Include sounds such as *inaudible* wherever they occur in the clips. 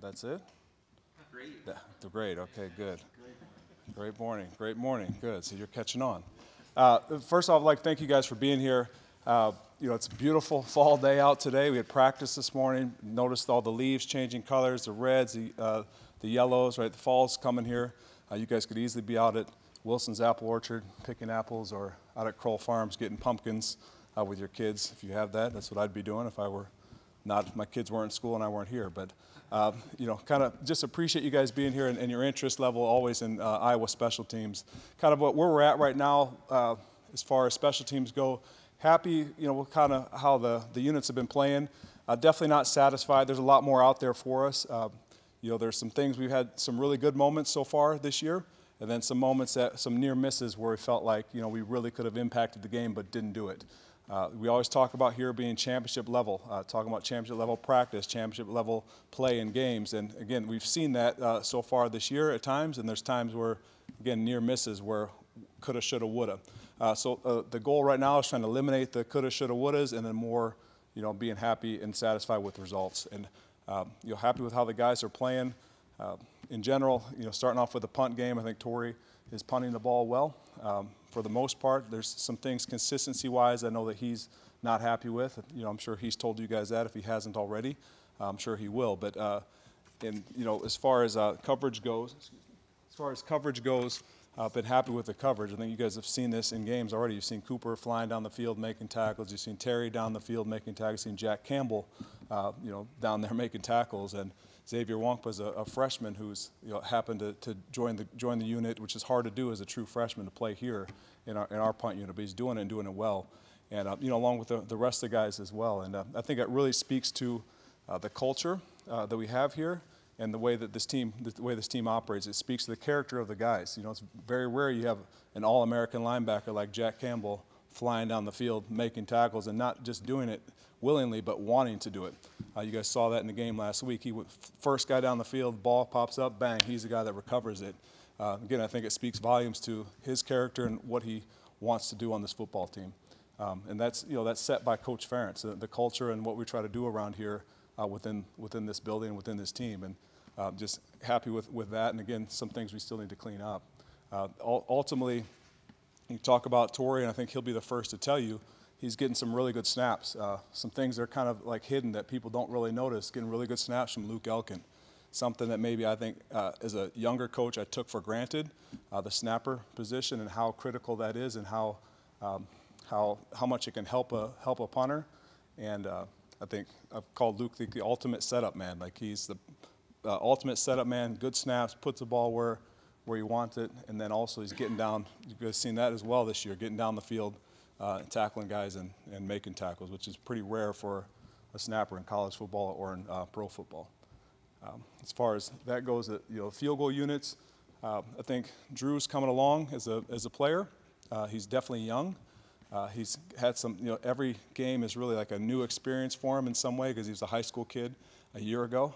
That's it? Great. Th- The great, okay, good. Great morning, great morning, good. So you're catching on. Uh, first off, I'd like to thank you guys for being here. Uh, you know, it's a beautiful *laughs* fall day out today. We had practice this morning. Noticed all the leaves changing colors, the reds, the, uh, the yellows, right? The fall's coming here. Uh, you guys could easily be out at Wilson's Apple Orchard picking apples or out at Kroll Farms getting pumpkins uh, with your kids. If you have that, that's what I'd be doing if I were not my kids weren't in school and I weren't here. But uh, you know, kind of just appreciate you guys being here and, and your interest level always in uh, Iowa special teams. Kind of what where we're at right now uh, as far as special teams go. Happy, you know, kind of how the the units have been playing. Uh, definitely not satisfied. There's a lot more out there for us. Uh, you know, there's some things we've had some really good moments so far this year, and then some moments that some near misses where we felt like you know we really could have impacted the game but didn't do it. Uh, we always talk about here being championship level, uh, talking about championship level practice, championship level play in games. And again, we've seen that uh, so far this year at times, and there's times where, again, near misses where coulda, shoulda, woulda. Uh, so uh, the goal right now is trying to eliminate the coulda, shoulda, wouldas, and then more, you know, being happy and satisfied with results. And um, you know, happy with how the guys are playing. Uh, in general, you know, starting off with the punt game, I think Tory is punting the ball well. Um, for the most part, there's some things consistency-wise I know that he's not happy with. You know, I'm sure he's told you guys that if he hasn't already. I'm sure he will. But uh, and you know, as far as uh, coverage goes, as far as coverage goes, I've been happy with the coverage. I think you guys have seen this in games already. You've seen Cooper flying down the field making tackles. You've seen Terry down the field making tackles. You've seen Jack Campbell, uh, you know, down there *laughs* making tackles. And Xavier Nwankpa was a, a freshman who's you know, happened to, to join the join the unit, which is hard to do as a true freshman to play here in our in our punt unit. But he's doing it and doing it well. And uh, you know, along with the, the rest of the guys as well. And uh, I think it really speaks to uh, the culture uh, that we have here and the way that this team, the way this team operates. It speaks to the character of the guys. You know, it's very rare you have an All-American linebacker like Jack Campbell flying down the field, making tackles, and not just doing it willingly, but wanting to do it. Uh, you guys saw that in the game last week. He first guy down the field, ball pops up, bang, he's the guy that recovers it. Uh, again, I think it speaks volumes to his character and what he wants to do on this football team. Um, and that's you know that's set by Coach Ferentz, the, the culture and what we try to do around here uh, within within this building and within this team. And uh, just happy with, with that. And again, some things we still need to clean up. Uh, ultimately, you talk about Tory, and I think he'll be the first to tell you he's getting some really good snaps. Uh, some things that are kind of like hidden that people don't really notice. Getting really good snaps from Luke Elkin. Something that maybe I think uh, as a younger coach I took for granted, uh, the snapper position and how critical that is, and how um, how how much it can help a help a punter. And uh, I think I've called Luke the, the ultimate setup man. Like he's the uh, ultimate setup man, good snaps, puts the ball where, where you want it, and then also he's getting down. You guys seen that as well this year, getting down the field, uh, tackling guys and, and making tackles, which is pretty rare for a snapper in college football or in uh, pro football. Um, as far as that goes, uh, you know, field goal units, uh, I think Drew's coming along as a, as a player. Uh, he's definitely young. Uh, he's had some, you know, every game is really like a new experience for him in some way because he was a high school kid a year ago,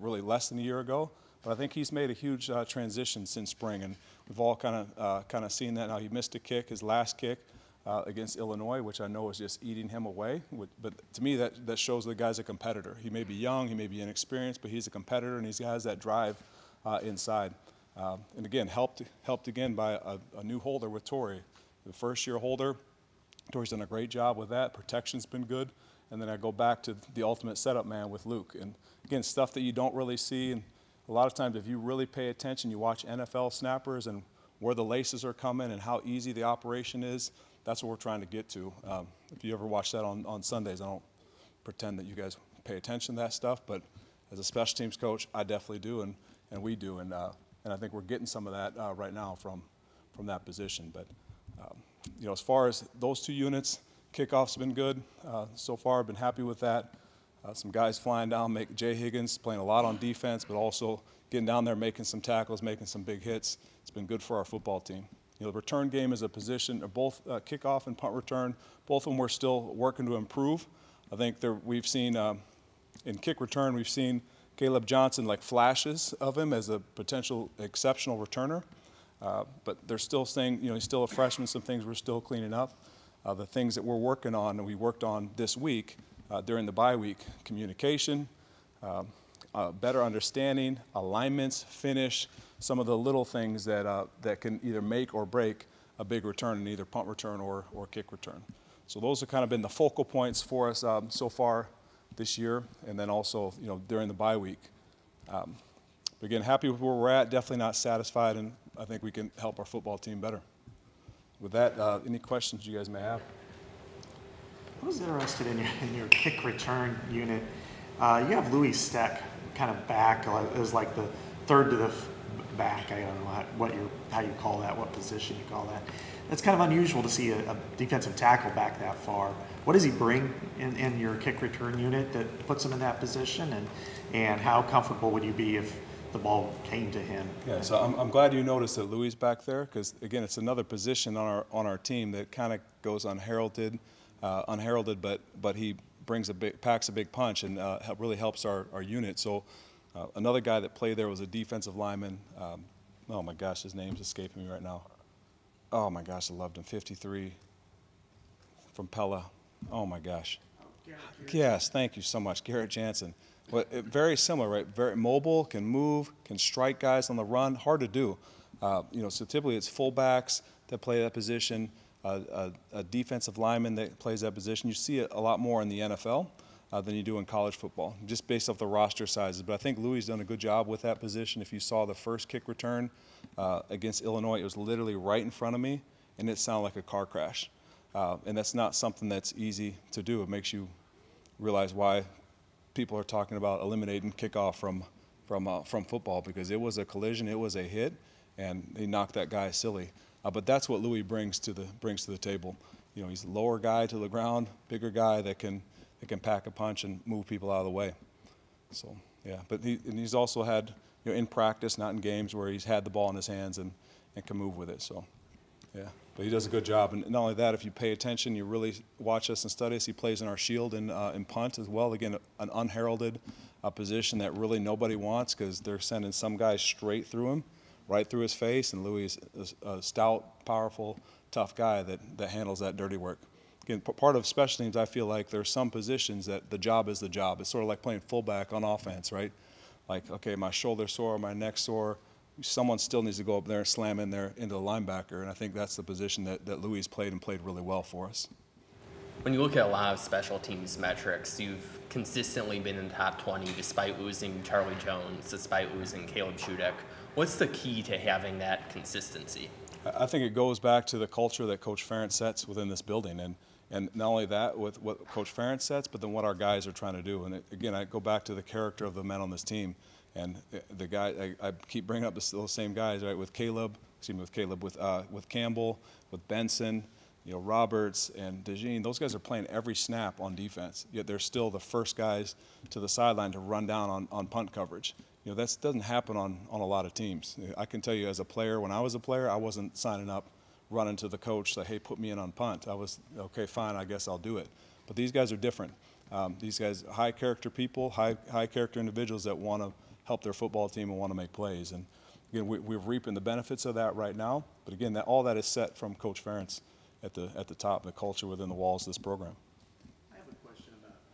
really less than a year ago. But I think he's made a huge transition since spring, and we've all kind of kind of seen that now. He missed a kick, his last kick uh, against Illinois, which I know is just eating him away. But to me, that, that shows the guy's a competitor. He may be young, he may be inexperienced, but he's a competitor, and he has that drive uh, inside. Um, and again, helped helped again by a, a new holder with Tory, the first year holder. Tory's done a great job with that. Protection's been good and then I go back to the ultimate setup man with Luke. And again, stuff that you don't really see. And a lot of times, if you really pay attention, you watch NFL snappers and where the laces are coming and how easy the operation is. That's what we're trying to get to. Um, if you ever watch that on, on Sundays, I don't pretend that you guys pay attention to that stuff, but as a special teams coach, I definitely do, and, and we do. And, uh, and I think we're getting some of that uh, right now from, from that position. But, um, you know, as far as those two units, Kickoff's been good uh, so far. I've been happy with that. Uh, some guys flying down, make, Jay Higgins playing a lot on defense, but also getting down there, making some tackles, making some big hits. It's been good for our football team. Know, the return game is a position, of both uh, kickoff and punt return, both of them we're still working to improve. I think there, we've seen um, in kick return, we've seen Kaleb Johnson like flashes of him as a potential exceptional returner. Uh, but they're still saying, you know, he's still a freshman, some things we're still cleaning up uh, the things that we're working on and we worked on this week uh, during the bye week communication, um, uh, better understanding, alignments, finish, some of the little things that, uh, that can either make or break a big return in either punt return or, or kick return. So those have kind of been the focal points for us um, so far this year, and then also you know during the bye week. Um, but again, happy with where we're at. Definitely not satisfied, and I think we can help our football team better. With that, uh, any questions you guys may have? I was interested in your, in your kick return unit. Uh, you have Louis Steck kind of back uh, as like the third to the back. I don't know how, what you how you call that, what position you call that. It's kind of unusual to see a, a defensive tackle back that far. What does he bring in, in your kick return unit that puts him in that position, and and how comfortable would you be if the ball came to him? Yeah, so I'm, I'm glad you noticed that Louis back there because again, it's another position on our on our team that kind of goes unheralded, uh, unheralded, but but he brings a big packs a big punch and uh, really helps our, our unit. So uh, another guy that played there was a defensive lineman. Um, oh my gosh, his name's escaping me right now. Oh my gosh, I loved him. 53 from Pella. Oh my gosh. Yes, thank you so much, Garrett Jansen. But it, very similar, right? Very mobile, can move, can strike guys on the run. Hard to do. Uh, you know, so typically it's fullbacks that play that position, uh, a, a, defensive lineman that plays that position. You see it a lot more in the NFL uh, than you do in college football, just based off the roster sizes. But I think Louis done a good job with that position. If you saw the first kick return uh, against Illinois, it was literally right in front of me, and it sounded like a car crash. Uh, and that's not something that's easy to do. It makes you realize why people are talking about eliminating kickoff from from uh, from football because it was a collision, it was a hit, and he knocked that guy silly. Uh, but that's what Louis brings to the brings to the table. You know, he's a lower guy to the ground, bigger guy that can that can pack a punch and move people out of the way. So yeah, but he, and he's also had you know in practice, not in games, where he's had the ball in his hands and and can move with it. So yeah. But he does a good job. And not only that, if you pay attention, you really watch us and study us, he plays in our shield and uh, in punt as well. Again, an unheralded uh, position that really nobody wants because they're sending some guys straight through him, right through his face. And Louis is a stout, powerful, tough guy that, that handles that dirty work. Again, part of special teams, I feel like there's some positions that the job is the job. It's sort of like playing fullback on offense, right? Like, okay, my shoulder sore, my neck sore someone still needs to go up there and slam in there into the linebacker, and I think that's the position that, that Louis played and played really well for us. When you look at a lot of special teams metrics, you've consistently been in the top 20 despite losing Charlie Jones, despite losing Caleb Shudak. What's the key to having that consistency? I think it goes back to the culture that Coach Ferentz sets within this building. And, and not only that, with what Coach Ferentz sets, but then what our guys are trying to do. And it, again, I go back to the character of the men on this team. And the guy, I, I keep bringing up those same guys, right? With Caleb, excuse me, with Caleb, with uh, with Campbell, with Benson, you know, Roberts and DeJean. Those guys are playing every snap on defense. Yet they're still the first guys to the sideline to run down on, on punt coverage. You know, that doesn't happen on, on a lot of teams. I can tell you as a player, when I was a player, I wasn't signing up, running to the coach, say, hey, put me in on punt. I was, okay, fine, I guess I'll do it. But these guys are different. Um, these guys, high character people, high, high character individuals that want to help their football team and want to make plays. And again, we, we're reaping the benefits of that right now. But again, that, all that is set from Coach Ferentz at the, at the top, the culture within the walls of this program. I have a question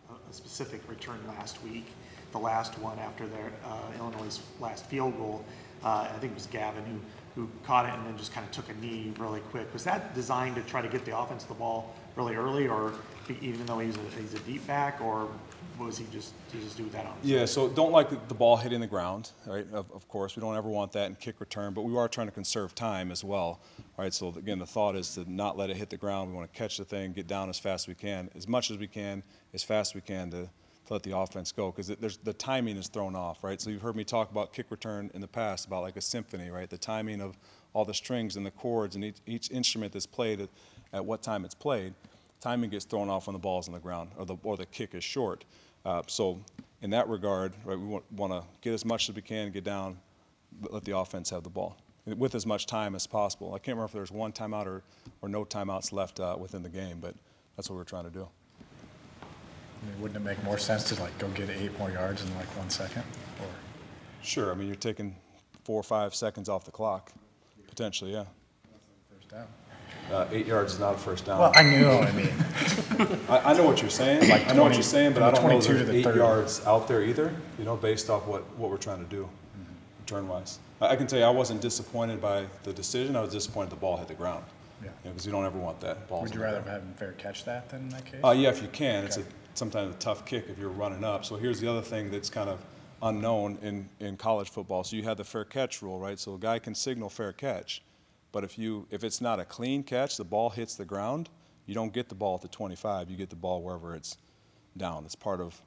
about a specific return last week, the last one after their uh, Illinois' last field goal. Uh, I think it was Gavin who who caught it and then just kind of took a knee really quick. Was that designed to try to get the offense the ball really early, or even though he's a, he's a deep back, or was he just he just do that on? Yeah, so don't like the, the, ball hitting the ground, right? Of, of, course, we don't ever want that in kick return, but we are trying to conserve time as well, right? So again, the thought is to not let it hit the ground. We want to catch the thing, get down as fast as we can, as much as we can, as fast as we can to to let the offense go because the timing is thrown off, right? So you've heard me talk about kick return in the past about like a symphony, right? The timing of all the strings and the chords and each, each instrument that's played at, at, what time it's played. Timing gets thrown off when the ball's on the ground or the, or the kick is short. Uh, so in that regard, right, we want, want to get as much as we can, get down, let the offense have the ball with as much time as possible. I can't remember if there's one timeout or, or no timeouts left uh, within the game, but that's what we're trying to do. I mean, wouldn't it make more sense to like go get eight more yards in like one second? Or Sure. I mean, you're taking four or five seconds off the clock, potentially, yeah. first down. Uh, eight yards is not a first down. Well, I knew, I mean, *laughs* I, I know what you're saying. Like I know what you're saying, but I don't know 22 to there's the eight 30. yards out there either. You know, based off what, what we're trying to do, Mm-hmm. return wise. I, I can tell you, I wasn't disappointed by the decision. I was disappointed the ball hit the ground. Yeah. Because you don't ever want that ball. would you rather have him fair catch that than in that case? Uh, yeah, if you can. It's a, Okay. Sometimes a tough kick if you're running up. So here's the other thing that's kind of unknown in, in college football. So you have the fair catch rule, right? So a guy can signal fair catch, but if you if it's not a clean catch, the ball hits the ground, you don't get the ball at the 25. You get the ball wherever it's down. It's part of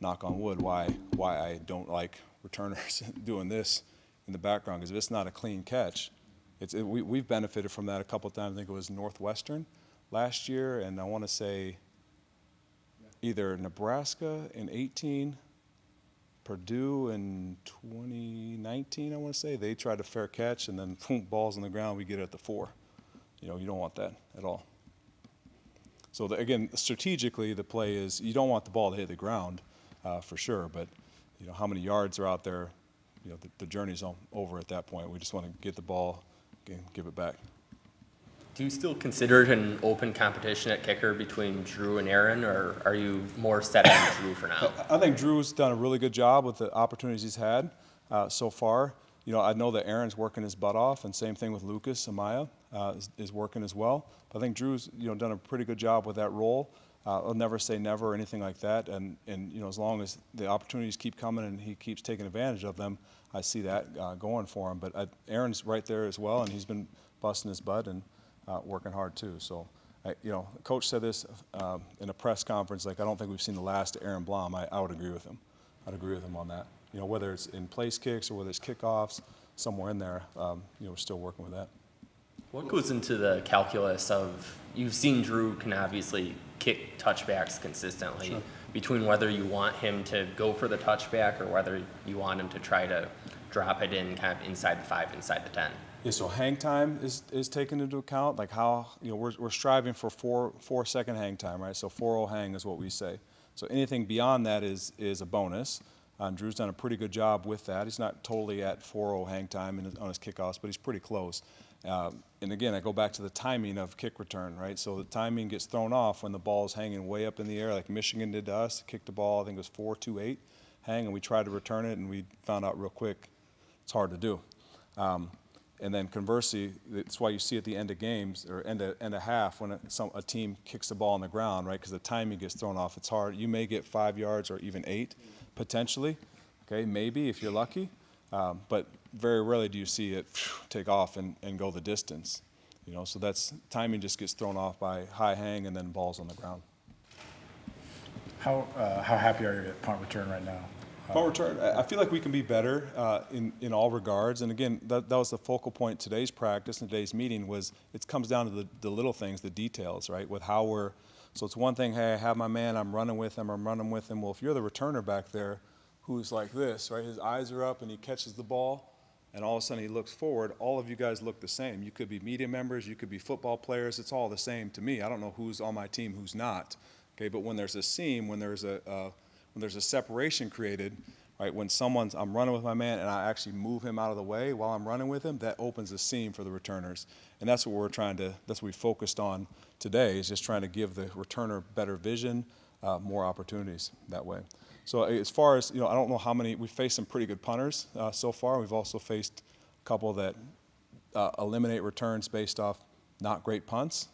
knock on wood why why I don't like returners *laughs* doing this in the background because if it's not a clean catch, it's it, we we've benefited from that a couple times. I think it was Northwestern last year, and I want to say either Nebraska in 18, Purdue in 2019, I want to say. They tried a fair catch, and then boom, balls on the ground, we get it at the four. You know, you don't want that at all. So the, again, strategically, the play is you don't want the ball to hit the ground uh, for sure, but you know how many yards are out there. You know, the, the journey's over at that point. We just want to get the ball, and give it back. Do you still consider it an open competition at kicker between Drew and Aaron, or are you more set on *coughs* Drew for now? I think Drew's done a really good job with the opportunities he's had uh, so far. You know, I know that Aaron's working his butt off, and same thing with Lucas Amaya uh, is, is working as well. But I think Drew's you know done a pretty good job with that role. Uh, I'll never say never or anything like that. And and you know as long as the opportunities keep coming and he keeps taking advantage of them, I see that uh, going for him. But uh, Aaron's right there as well, and he's been busting his butt and uh, working hard too. So. I, you know, coach said this um, in a press conference. Like, I don't think we've seen the last of Aaron Blom. I, I would agree with him. I'd agree with him on that. You know, whether it's in place kicks or whether it's kickoffs, somewhere in there, um, you know, we're still working with that. What goes into the calculus of you've seen Drew can obviously kick touchbacks consistently between whether you want him to go for the touchback or whether you want him to try to drop it in kind of inside the five, inside the ten. Yeah, so hang time is, is taken into account, like how, you know, we're, we're striving for four, four second hang time, right? So 4-0 hang is what we say. So anything beyond that is, is a bonus. Um, Drew's done a pretty good job with that. He's not totally at 4-0 hang time his, on his kickoffs, but he's pretty close. Um, and again, I go back to the timing of kick return, right? So the timing gets thrown off when the ball is hanging way up in the air, like Michigan did to us. Kicked the ball, I think it was 4-2-8 hang, and we tried to return it, and we found out real quick it's hard to do. Um, and then conversely, that's why you see at the end of games or end of, end of half when a, some, a team kicks the ball on the ground, right? Because the timing gets thrown off. It's hard. You may get five yards or even eight, potentially. Okay, maybe if you're lucky, um, but very rarely do you see it take off and, and go the distance. You know, so that's timing just gets thrown off by high hang and then balls on the ground. How, uh, how happy are you at punt return right now? Punt return, I feel like we can be better uh, in, in all regards. And again, that, that was the focal point today's practice and today's meeting was it comes down to the, the little things, the details, right? With how we're, so it's one thing, hey, I have my man, I'm running with him, I'm running with him. Well, if you're the returner back there who's like this, right? His eyes are up and he catches the ball and all of a sudden he looks forward, all of you guys look the same. You could be media members, you could be football players, it's all the same to me. I don't know who's on my team, who's not. Okay, but when there's a seam, when there's a, uh, when there's a separation created, right, when someone's, I'm running with my man and I actually move him out of the way while I'm running with him, that opens a seam for the returners. And that's what we're trying to, that's what we focused on today, is just trying to give the returner better vision, uh, more opportunities that way. So as far as, you know, I don't know how many, we've faced some pretty good punters uh, so far. We've also faced a couple that uh, eliminate returns based off not great punts.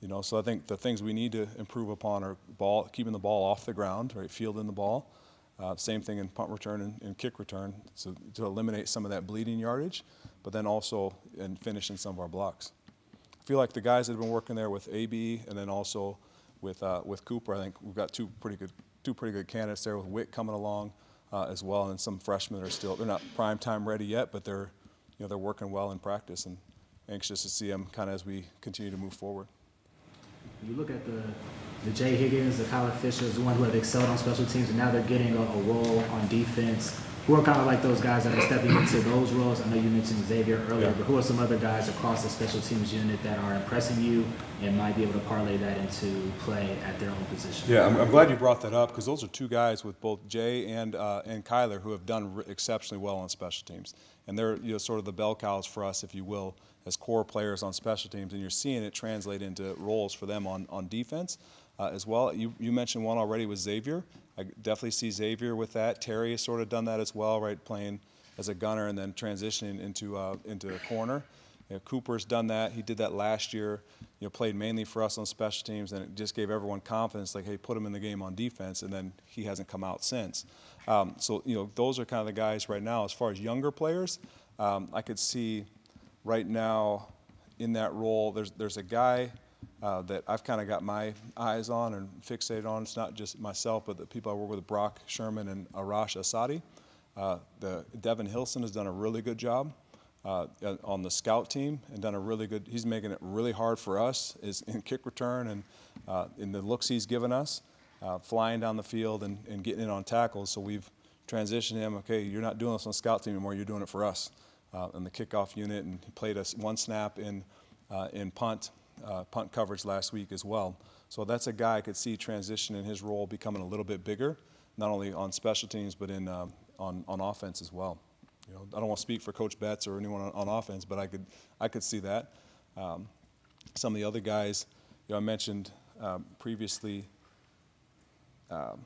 You know, so I think the things we need to improve upon are ball, keeping the ball off the ground, right, fielding the ball. Uh, same thing in punt return and, and kick return, so to eliminate some of that bleeding yardage, but then also in finishing some of our blocks. I feel like the guys that have been working there with AB and then also with uh, with Cooper, I think we've got two pretty good two pretty good candidates there with Wick coming along uh, as well, and some freshmen are still they're not prime time ready yet, but they're you know they're working well in practice and anxious to see them kind of as we continue to move forward. You look at the, the Jay Higgins, the Kyle Fishers, the one who have excelled on special teams, and now they're getting a, a role on defense. who are kind of like those guys that are stepping into those roles? I know you mentioned Xavier earlier, Yeah. but who are some other guys across the special teams unit that are impressing you and might be able to parlay that into play at their own position? Yeah, I'm, I'm glad you brought that up because those are two guys with both Jay and uh, and Kyler who have done exceptionally well on special teams, and they're you know sort of the bell cows for us, if you will, as core players on special teams, and you're seeing it translate into roles for them on on defense uh, as well. You you mentioned one already with Xavier. I definitely see Xavier with that. Terry has sort of done that as well, right, playing as a gunner and then transitioning into uh, into a corner. You know, Cooper's done that. He did that last year. You know, played mainly for us on special teams, and it just gave everyone confidence. Like, hey, put him in the game on defense, and then he hasn't come out since. Um, so, you know, those are kind of the guys right now. As far as younger players, um, I could see right now in that role. There's there's a guy uh, that I've kind of got my eyes on and fixated on. It's not just myself, but the people I work with, Brock Sherman and Arash Asadi. Uh, the Devin Hilson has done a really good job uh, on the scout team and done a really good. He's making it really hard for us is in kick return and uh, in the looks he's given us, uh, flying down the field and, and getting in on tackles. So we've transitioned him. Okay, you're not doing this on the scout team anymore. You're doing it for us uh, in the kickoff unit, and he played us one snap in uh, in punt uh, punt coverage last week as well. So that's a guy I could see transition in his role becoming a little bit bigger, not only on special teams but in uh, on on offense as well. You know, I don't want to speak for Coach Betts or anyone on, on offense, but I could I could see that. Um, some of the other guys, you know, I mentioned um, previously. Um,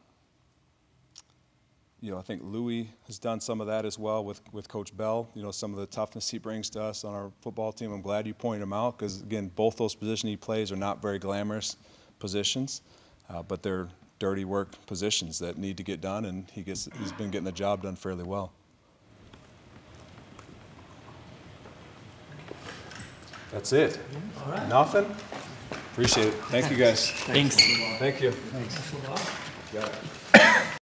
you know, I think Louis has done some of that as well with, with Coach Bell. You know, some of the toughness he brings to us on our football team. I'm glad you pointed him out because, again, both those positions he plays are not very glamorous positions, uh, but they're dirty work positions that need to get done, and he gets, he's been getting the job done fairly well. That's it. All right. Nothing? Appreciate it. Thank you, guys. Thanks. Thank you. Thanks. Got it.